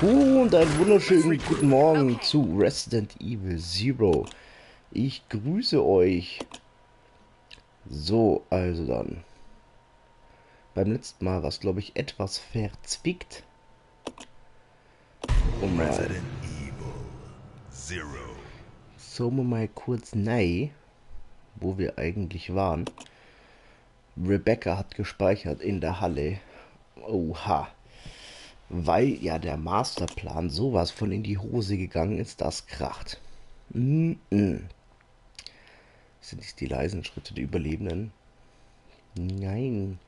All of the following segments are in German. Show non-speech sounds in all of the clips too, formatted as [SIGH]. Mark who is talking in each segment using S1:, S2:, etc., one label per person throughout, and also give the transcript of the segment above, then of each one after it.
S1: Und einen wunderschönen guten Morgen zu Resident Evil Zero. Ich grüße euch. So, also dann. Beim letzten Mal war es, glaube ich, etwas verzwickt. Um mal,
S2: Resident Evil Zero.
S1: so mal kurz nei, wo wir eigentlich waren. Rebecca hat gespeichert in der Halle. Oha. Weil ja der Masterplan sowas von in die Hose gegangen ist, das kracht. Mm -mm. Sind dies die leisen Schritte der Überlebenden? Nein.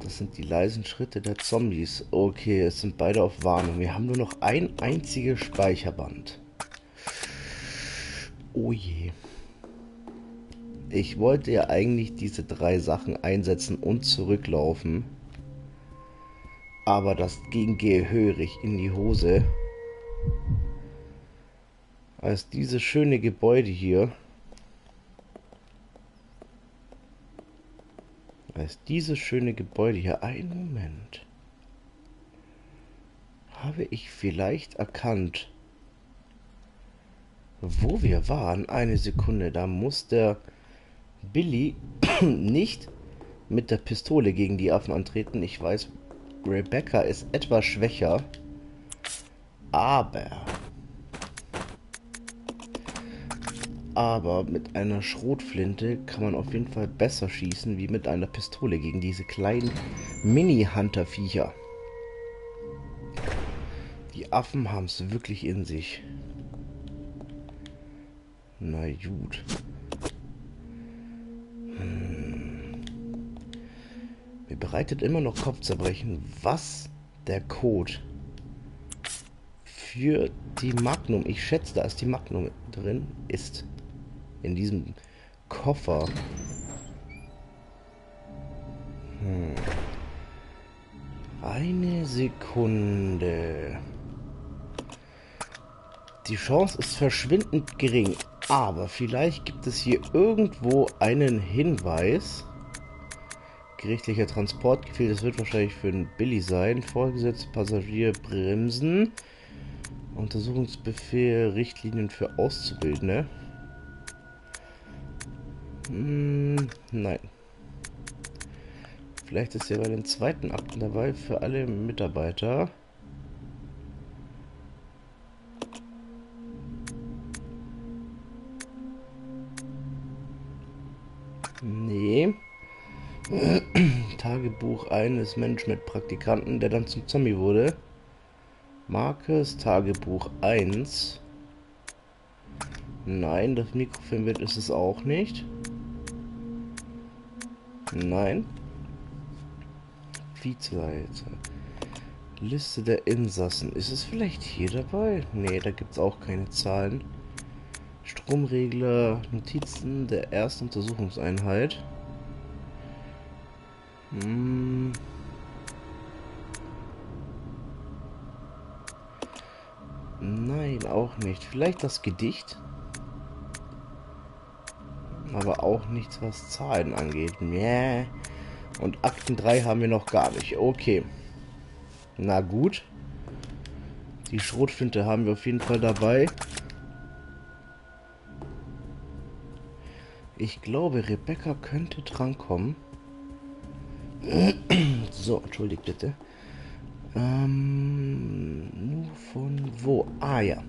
S1: Das sind die leisen Schritte der Zombies. Okay, es sind beide auf Warnung. Wir haben nur noch ein einziges Speicherband. Oh je. Ich wollte ja eigentlich diese drei Sachen einsetzen und zurücklaufen. Aber das ging gehörig in die Hose. Als dieses schöne Gebäude hier. Als dieses schöne Gebäude hier. Einen Moment. Habe ich vielleicht erkannt, wo wir waren? Eine Sekunde. Da muss der Billy [COUGHS] nicht mit der Pistole gegen die Affen antreten. Ich weiß, Rebecca ist etwas schwächer. Aber. Aber mit einer Schrotflinte kann man auf jeden Fall besser schießen wie mit einer Pistole gegen diese kleinen Mini-Hunter-Viecher. Die Affen haben es wirklich in sich. Na gut. Bereitet immer noch Kopfzerbrechen, was der Code für die Magnum, ich schätze, da ist die Magnum drin, ist. In diesem Koffer. Hm. Eine Sekunde. Die Chance ist verschwindend gering, aber vielleicht gibt es hier irgendwo einen Hinweis. Gerichtlicher Transport gefehlt, das wird wahrscheinlich für einen Billy sein. Vorgesetzte Passagier bremsen. Untersuchungsbefehl, Richtlinien für Auszubildende. Hm, nein. Vielleicht ist ja bei den zweiten Akten dabei für alle Mitarbeiter. Nee. Tagebuch eines Management-Praktikanten, der dann zum Zombie wurde. Markes Tagebuch 1. Nein, das Mikrofilmbild ist es auch nicht. Nein. Vizeleiter. Liste der Insassen. Ist es vielleicht hier dabei? Nee, da gibt es auch keine Zahlen. Stromregler, Notizen der ersten Untersuchungseinheit. Hm. Nein, auch nicht. Vielleicht das Gedicht. Aber auch nichts, was Zahlen angeht. Nee. Und Akten 3 haben wir noch gar nicht. Okay. Na gut. Die Schrotflinte haben wir auf jeden Fall dabei. Ich glaube, Rebecca könnte drankommen. So, entschuldigt bitte. Ähm, nur von wo? Ah ja.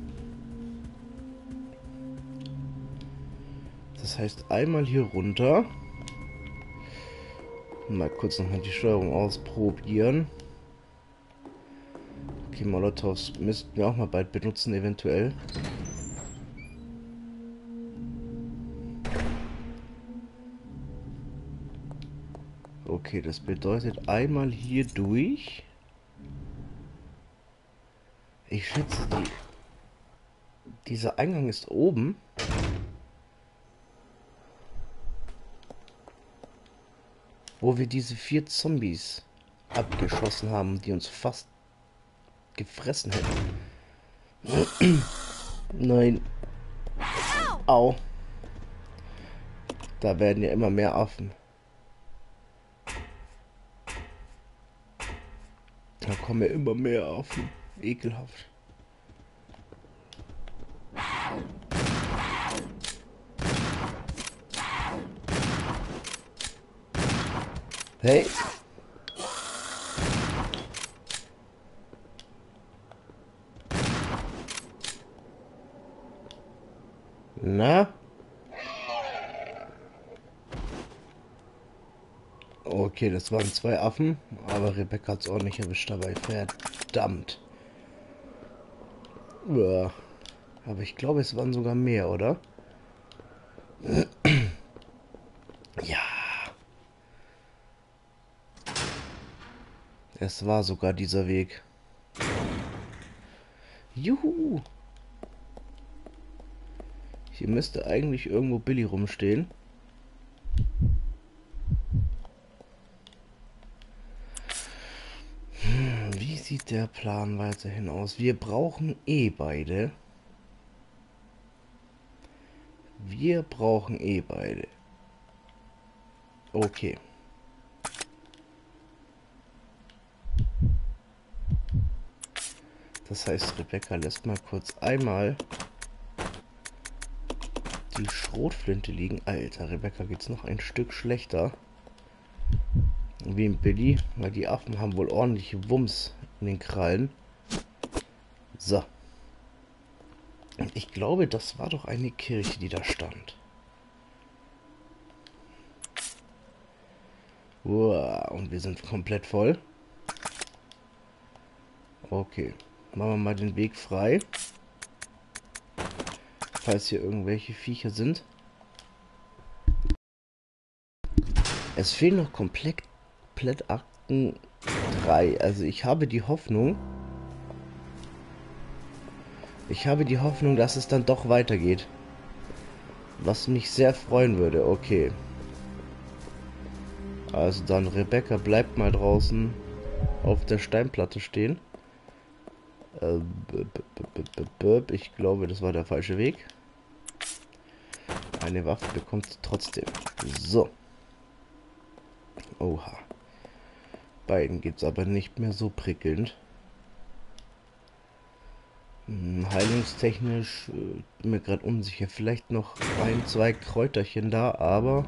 S1: Das heißt einmal hier runter. Mal kurz nochmal die Steuerung ausprobieren. Okay, Molotovs müssten wir auch mal bald benutzen, eventuell. Okay, das bedeutet einmal hier durch. Ich schätze, die, dieser Eingang ist oben. Wo wir diese vier Zombies abgeschossen haben, die uns fast gefressen hätten. [CLEARS THROAT] Nein. Au. Da werden ja immer mehr Affen. Da kommen ja immer mehr Affen. ekelhaft. Hey. Na? Okay, das waren zwei Affen, aber Rebecca hat es nicht erwischt dabei. Verdammt. Uah. Aber ich glaube, es waren sogar mehr, oder? [CLEARS THROAT] ja. Es war sogar dieser Weg. Juhu. Hier müsste eigentlich irgendwo Billy rumstehen. Hm, wie sieht der Plan weiterhin aus? Wir brauchen eh beide. Wir brauchen eh beide. Okay. Das heißt, Rebecca lässt mal kurz einmal die Schrotflinte liegen. Alter, Rebecca geht's noch ein Stück schlechter. Wie im Billy, weil die Affen haben wohl ordentlich Wumms in den Krallen. So. Und ich glaube, das war doch eine Kirche, die da stand. Uah, und wir sind komplett voll. Okay. Machen wir mal den Weg frei falls hier irgendwelche Viecher sind. Es fehlen noch komplett, komplett Akten 3. Also ich habe die Hoffnung, ich habe die Hoffnung, dass es dann doch weitergeht. Was mich sehr freuen würde. Okay. Also dann, Rebecca bleibt mal draußen auf der Steinplatte stehen. Äh, ich glaube, das war der falsche Weg. Eine Waffe bekommt trotzdem. So. Oha. Beiden geht es aber nicht mehr so prickelnd. Hm, heilungstechnisch äh, bin mir gerade unsicher. Vielleicht noch ein, zwei Kräuterchen da, aber...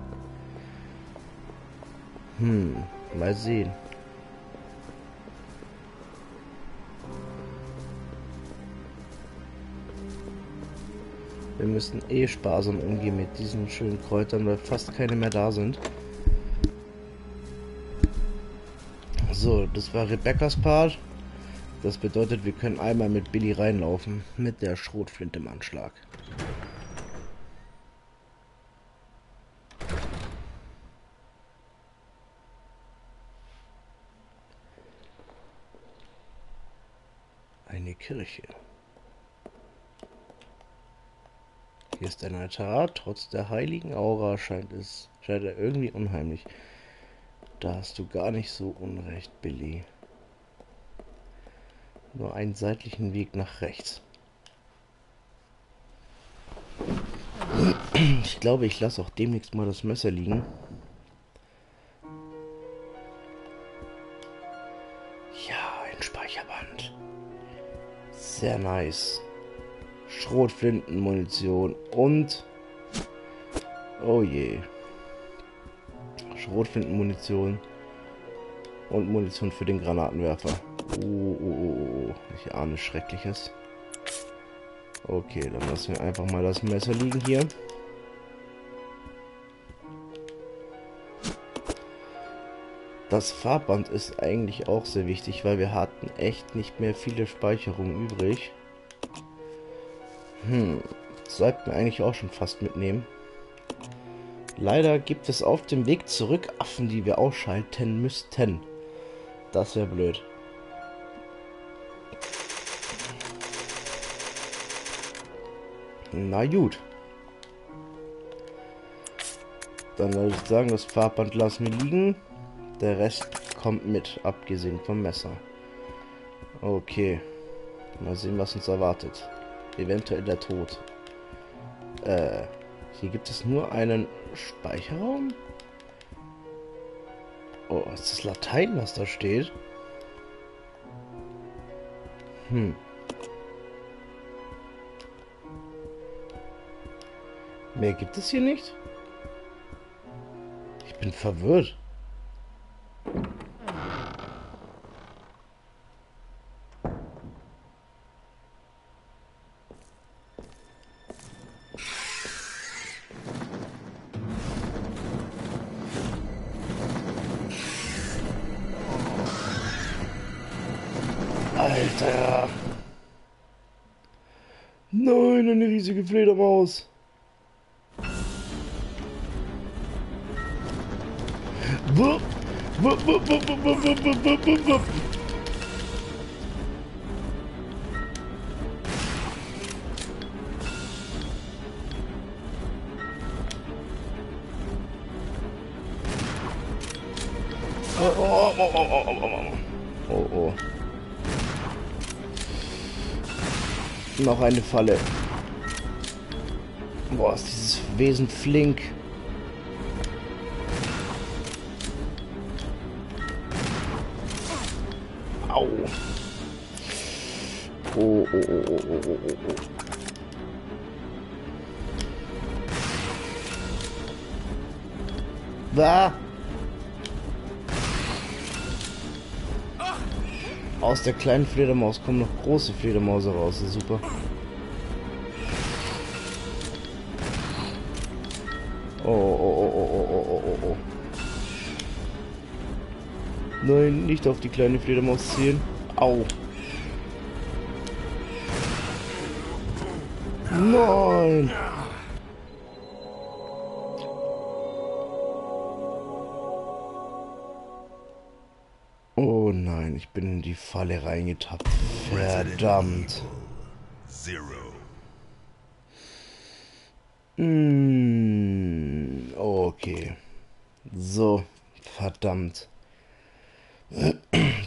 S1: Hm, mal sehen. Wir müssen eh sparsam umgehen mit diesen schönen Kräutern, weil fast keine mehr da sind. So, das war Rebecca's Part. Das bedeutet, wir können einmal mit Billy reinlaufen. Mit der Schrotflinte im Anschlag. Eine Kirche. Hier ist ein Altar. Trotz der heiligen Aura scheint es scheint er irgendwie unheimlich. Da hast du gar nicht so unrecht, Billy. Nur einen seitlichen Weg nach rechts. Ich glaube, ich lasse auch demnächst mal das Messer liegen. Ja, ein Speicherband. Sehr nice. Schrotflintenmunition und... Oh je. Schrotflintenmunition und Munition für den Granatenwerfer. Oh, oh, oh, oh. Ich ahne Schreckliches. Okay, dann lassen wir einfach mal das Messer liegen hier. Das Farbband ist eigentlich auch sehr wichtig, weil wir hatten echt nicht mehr viele Speicherungen übrig. Hm, sollten wir eigentlich auch schon fast mitnehmen. Leider gibt es auf dem Weg zurück Affen, die wir ausschalten müssten. Das wäre blöd. Na gut. Dann würde ich sagen, das Farbband lassen wir liegen. Der Rest kommt mit, abgesehen vom Messer. Okay. Mal sehen, was uns erwartet. Eventuell der Tod. Äh, hier gibt es nur einen Speicherraum? Oh, ist das Latein, was da steht? Hm. Mehr gibt es hier nicht? Ich bin verwirrt. Nein, eine riesige Fledermaus. Wupp, wupp. Oh, oh, oh, oh, oh, oh, oh. Oh, Noch eine Falle. Boah, ist dieses Wesen flink. Au. Oh, oh, oh, oh, oh, oh, oh, oh. Da. Aus der kleinen Fledermaus kommen noch große Fledermäuse raus. super. Oh, oh, oh, oh, Nein, nicht auf die kleine Fledermaus zielen. Au. Nein! Bin in die Falle reingetappt. Verdammt.
S2: Zero.
S1: Mm, okay. So, verdammt.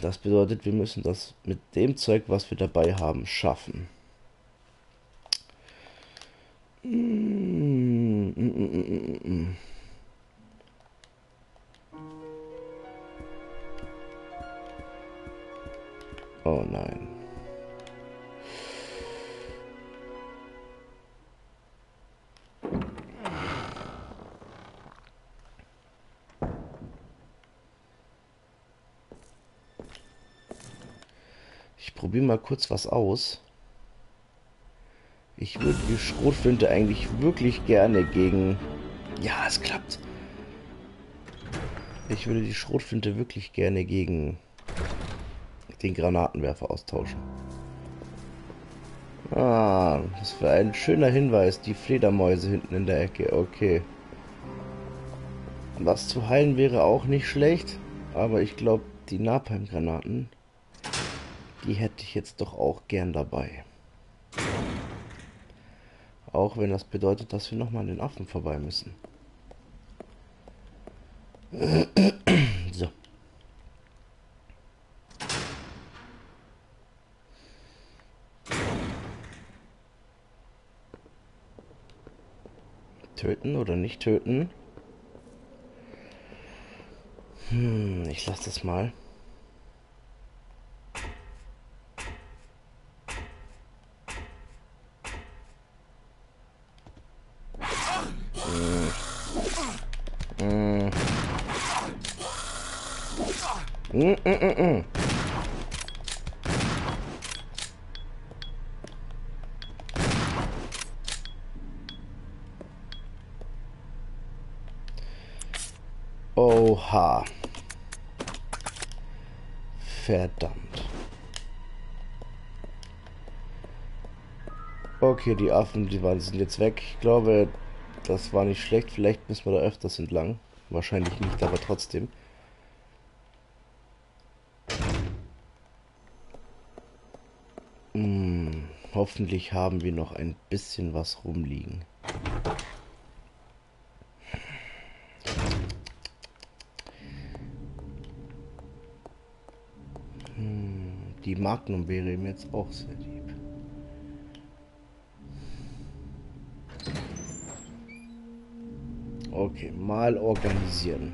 S1: Das bedeutet, wir müssen das mit dem Zeug, was wir dabei haben, schaffen. Mm, mm, mm, mm, Oh nein. Ich probiere mal kurz was aus. Ich würde die Schrotflinte eigentlich wirklich gerne gegen... Ja, es klappt. Ich würde die Schrotflinte wirklich gerne gegen den Granatenwerfer austauschen. Ah, das war ein schöner Hinweis. Die Fledermäuse hinten in der Ecke. Okay. Was zu heilen wäre auch nicht schlecht. Aber ich glaube, die Napalm-Granaten, die hätte ich jetzt doch auch gern dabei. Auch wenn das bedeutet, dass wir nochmal an den Affen vorbei müssen. [CLEARS THROAT] so. Töten oder nicht töten? Hm, ich lasse das mal. Mm, mm, mm, mm. Oha. Verdammt. Okay, die Affen, die waren sind jetzt weg. Ich glaube, das war nicht schlecht. Vielleicht müssen wir da öfters entlang. Wahrscheinlich nicht, aber trotzdem. Hm, hoffentlich haben wir noch ein bisschen was rumliegen. Die Magnum wäre ihm jetzt auch sehr lieb. Okay, mal organisieren.